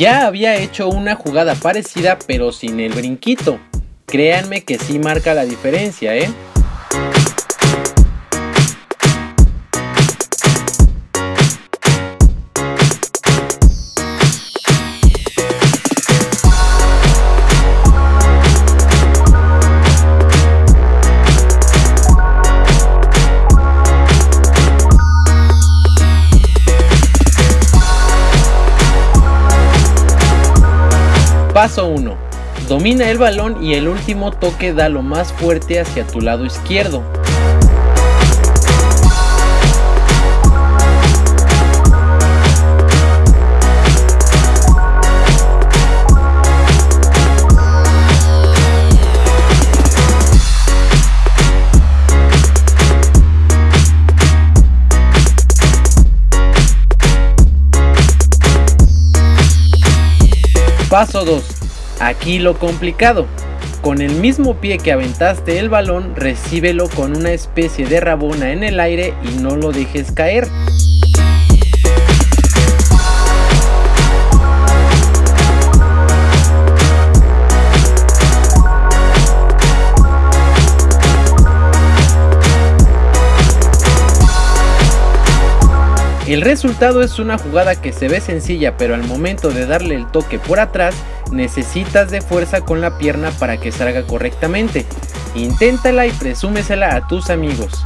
Ya había hecho una jugada parecida pero sin el brinquito. Créanme que sí marca la diferencia, ¿eh? Paso 1. Domina el balón y el último toque da lo más fuerte hacia tu lado izquierdo. Paso 2. Aquí lo complicado. Con el mismo pie que aventaste el balón, recíbelo con una especie de rabona en el aire y no lo dejes caer. El resultado es una jugada que se ve sencilla, pero al momento de darle el toque por atrás, necesitas de fuerza con la pierna para que salga correctamente. Inténtala y presúmesela a tus amigos.